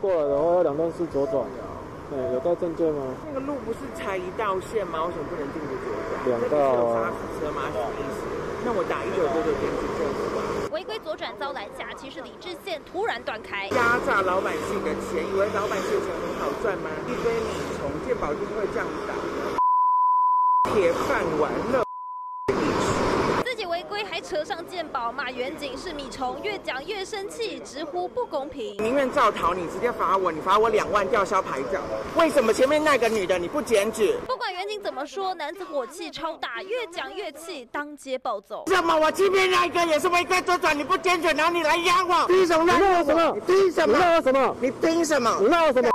过来的话要两段式左转，对，有带证件吗？那个路不是才一道线吗？为什么不能进去左转？两道啊。车吗？什么意思？那我打一九九九电子政府啊。违规左转遭拦下，其实理智线突然断开，压榨老百姓的钱，以为老百姓的钱很好赚吗？一堆米虫，健保就是会这样打，铁饭碗了。违规还扯上鉴宝，骂远景是米虫，越讲越生气，直呼不公平。宁愿造逃，你直接罚我，你罚我两万吊销牌照。为什么前面那个女的你不检举？不管远景怎么说，男子火气超大，越讲越气，当街暴走。什么？我前面那个也是违规左转，你不检举，然后你来压我？凭什么？你闹什么？你凭什么？你闹什么？你凭什么？你闹什么？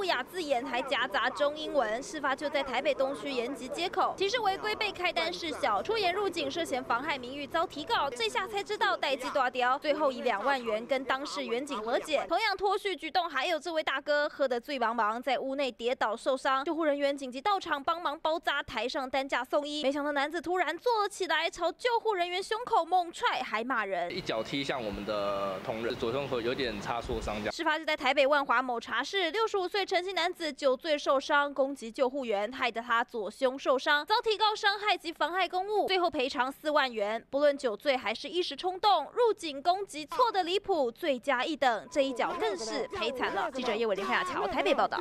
不雅字眼，还夹杂中英文。事发就在台北东区延吉街口，其实违规被开单事小，出言入境涉嫌妨害名誉遭提告。这下才知道代际大雕，最后以两万元跟当事远景和解。同样脱序举动还有这位大哥，喝得醉茫茫，在屋内跌倒受伤，救护人员紧急到场帮忙包扎，抬上担架送医。没想到男子突然坐了起来，朝救护人员胸口猛踹，还骂人，一脚踢向我们的同仁左胸口，有点擦挫伤。事发就在台北万华某茶室，六十五岁陈姓男。子酒醉受伤，攻击救护员，害得他左胸受伤，遭提高伤害及妨害公务，最后赔偿四万元。不论酒醉还是一时冲动，入警攻击错的离谱，罪加一等，这一脚更是赔惨了。记者叶伟林、潘亚乔台北报道。